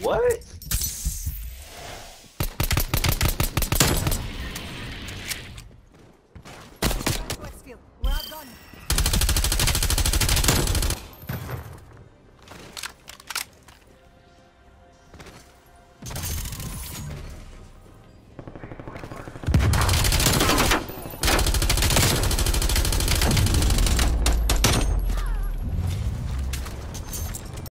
What? Westfield, we're.